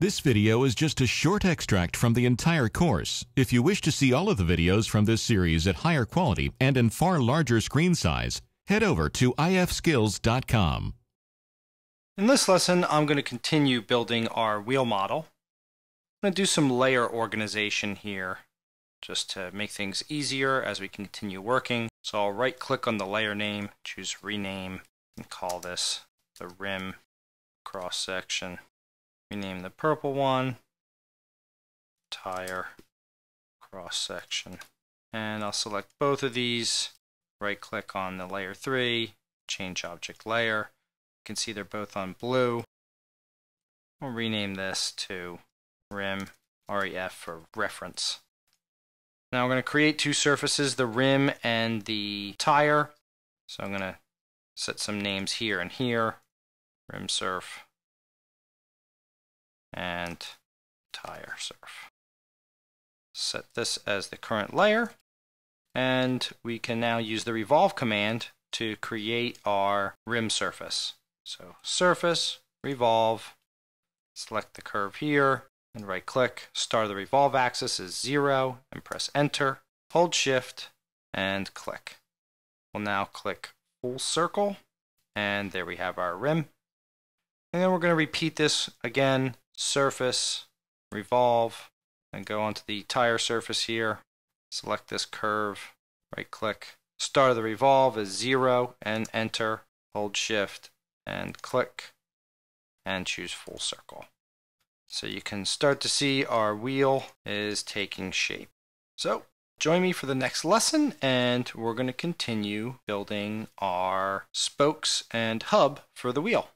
This video is just a short extract from the entire course. If you wish to see all of the videos from this series at higher quality and in far larger screen size, head over to infiniteskills.com. In this lesson, I'm going to continue building our wheel model. I'm going to do some layer organization here just to make things easier as we continue working. So I'll right click on the layer name, choose rename, and call this the rim cross section. Rename the purple one, tire cross section. And I'll select both of these, right click on the layer 3, change object layer. You can see they're both on blue. We'll rename this to rim ref for reference. Now I'm going to create two surfaces, the rim and the tire. So I'm going to set some names here and here, rim surf and tire surf. Set this as the current layer and we can now use the revolve command to create our rim surface. So surface, revolve, select the curve here, and right click. Start the revolve axis is zero and press enter. Hold shift and click. We'll now click full circle and there we have our rim. And then we're going to repeat this again, surface, revolve, and go onto the tire surface here. Select this curve, right click. Start of the revolve is zero and enter. Hold shift and click and choose full circle. So you can start to see our wheel is taking shape. So join me for the next lesson and we're going to continue building our spokes and hub for the wheel.